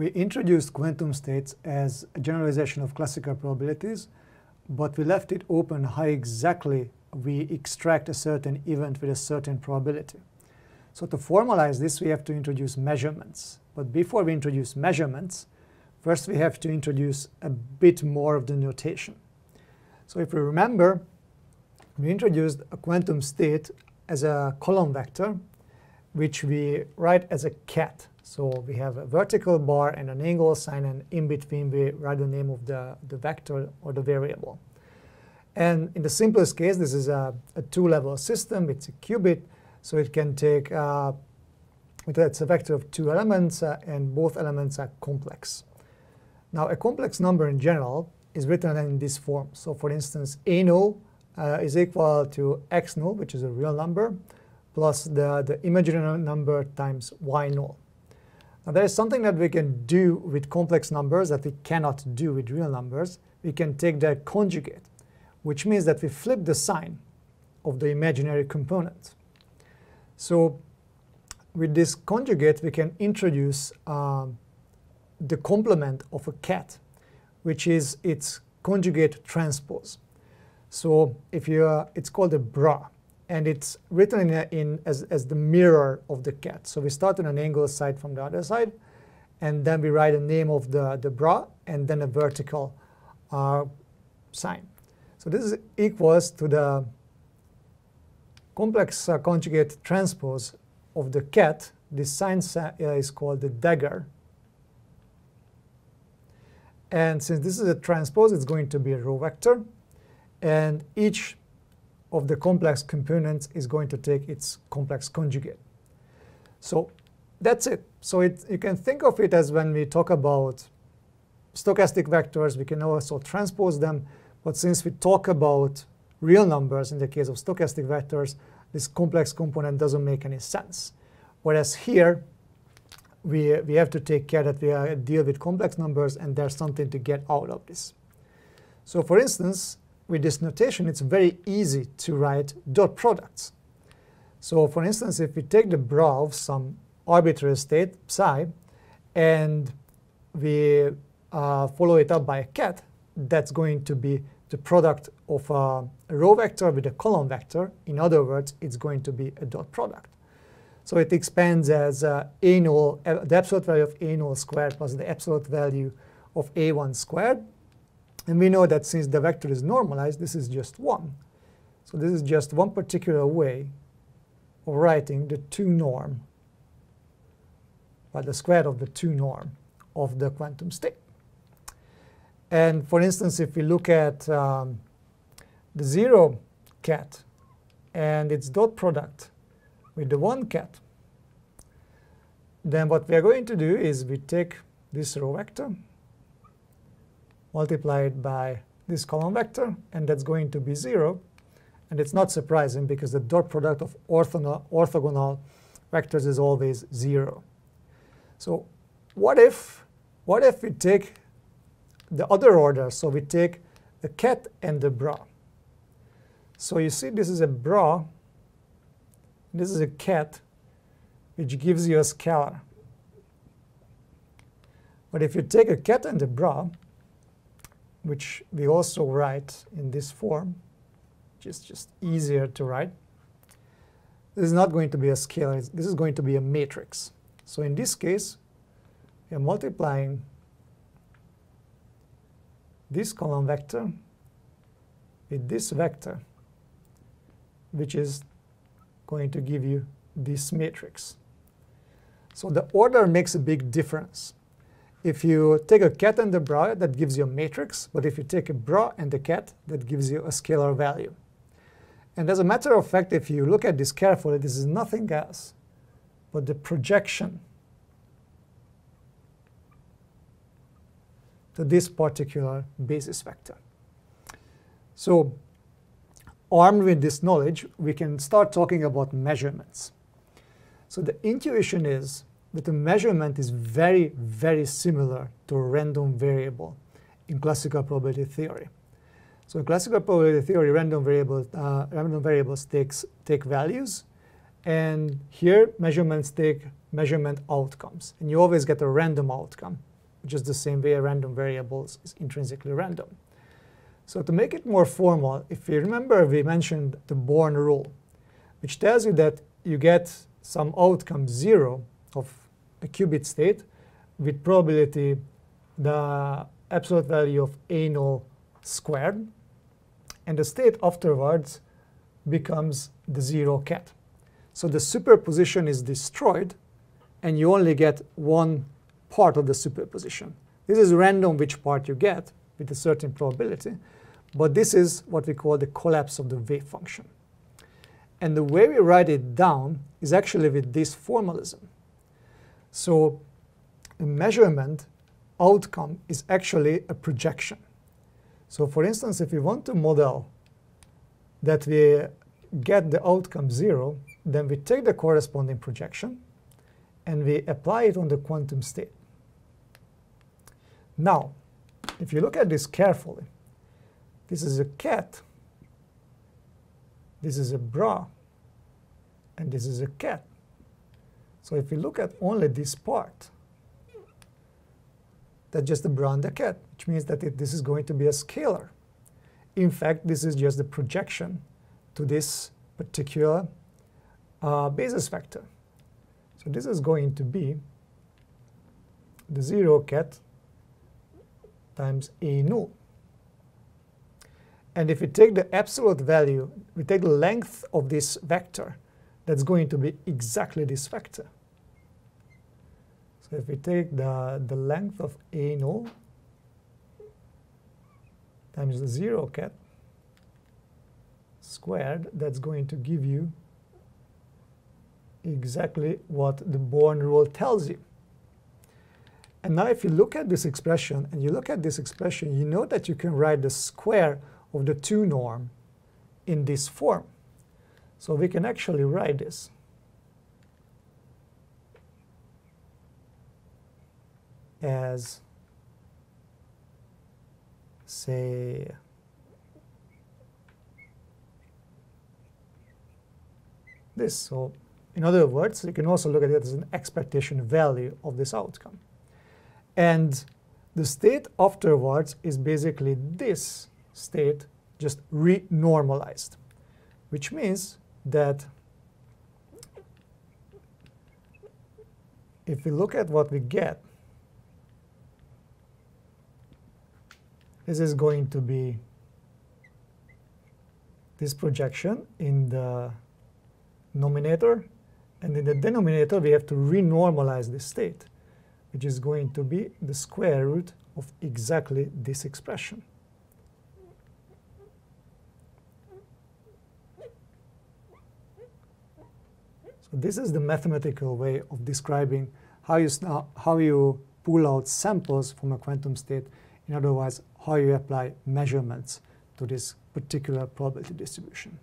we introduced quantum states as a generalization of classical probabilities, but we left it open how exactly we extract a certain event with a certain probability. So to formalize this, we have to introduce measurements. But before we introduce measurements, first we have to introduce a bit more of the notation. So if we remember, we introduced a quantum state as a column vector, which we write as a ket. So we have a vertical bar and an angle sign, and in between we write the name of the, the vector or the variable. And in the simplest case, this is a, a two-level system. It's a qubit, so it can take, uh, it's a vector of two elements, uh, and both elements are complex. Now, a complex number in general is written in this form. So for instance, A null uh, is equal to X null, which is a real number, plus the, the imaginary number times Y null. Now there is something that we can do with complex numbers that we cannot do with real numbers. We can take their conjugate, which means that we flip the sign of the imaginary component. So with this conjugate, we can introduce um, the complement of a ket, which is its conjugate transpose. So if you, uh, it's called a bra, and it's written in, in as, as the mirror of the ket. So we start on an angle side from the other side, and then we write the name of the, the bra, and then a vertical uh, sign. So this is equals to the complex uh, conjugate transpose of the ket. This sign uh, is called the dagger. And since this is a transpose, it's going to be a row vector. And each of the complex components is going to take its complex conjugate. So that's it. So it, you can think of it as when we talk about stochastic vectors, we can also transpose them. But since we talk about real numbers in the case of stochastic vectors, this complex component doesn't make any sense. Whereas here, we, we have to take care that we uh, deal with complex numbers and there's something to get out of this. So for instance, with this notation, it's very easy to write dot products. So for instance, if we take the bra of some arbitrary state, psi, and we uh, follow it up by a ket, that's going to be the product of a row vector with a column vector. In other words, it's going to be a dot product. So it expands as uh, a null, uh, the absolute value of a null squared plus the absolute value of a1 squared. And we know that since the vector is normalized, this is just 1. So this is just one particular way of writing the 2 norm, well, the square of the 2 norm of the quantum state. And for instance, if we look at um, the 0 ket and its dot product with the 1 ket, then what we are going to do is we take this row vector, multiply it by this column vector, and that's going to be 0. And it's not surprising because the dot product of orthogonal, orthogonal vectors is always 0. So what if, what if we take the other order? So we take the ket and the bra. So you see this is a bra, this is a ket, which gives you a scalar. But if you take a ket and a bra, which we also write in this form, which is just easier to write, this is not going to be a scalar. This is going to be a matrix. So in this case, we are multiplying this column vector with this vector, which is going to give you this matrix. So the order makes a big difference. If you take a ket and a bra, that gives you a matrix. But if you take a bra and a ket, that gives you a scalar value. And as a matter of fact, if you look at this carefully, this is nothing else but the projection to this particular basis vector. So armed with this knowledge, we can start talking about measurements. So the intuition is that the measurement is very, very similar to a random variable in classical probability theory. So in classical probability theory, random, variable, uh, random variables takes, take values, and here measurements take measurement outcomes. And you always get a random outcome just the same way a random variable is intrinsically random. So to make it more formal, if you remember, we mentioned the Born rule, which tells you that you get some outcome 0 of a qubit state with probability the absolute value of a null squared, and the state afterwards becomes the zero ket. So the superposition is destroyed, and you only get one part of the superposition. This is random which part you get with a certain probability, but this is what we call the collapse of the wave function. And the way we write it down is actually with this formalism. So a measurement outcome is actually a projection. So for instance, if we want to model that we get the outcome 0, then we take the corresponding projection and we apply it on the quantum state. Now, if you look at this carefully, this is a ket, this is a bra, and this is a ket. So if we look at only this part, that's just the and ket, which means that it, this is going to be a scalar. In fact, this is just the projection to this particular uh, basis vector. So this is going to be the 0 ket times A null. And if we take the absolute value, we take the length of this vector, that's going to be exactly this vector. So if we take the, the length of A null times the 0 ket squared, that's going to give you exactly what the Born rule tells you. And now if you look at this expression, and you look at this expression, you know that you can write the square of the 2 norm in this form. So we can actually write this. as, say, this. So in other words, you can also look at it as an expectation value of this outcome. And the state afterwards is basically this state just renormalized, which means that if we look at what we get, this is going to be this projection in the numerator and in the denominator, we have to renormalize this state, which is going to be the square root of exactly this expression. This is the mathematical way of describing how you, how you pull out samples from a quantum state, in other words, how you apply measurements to this particular probability distribution.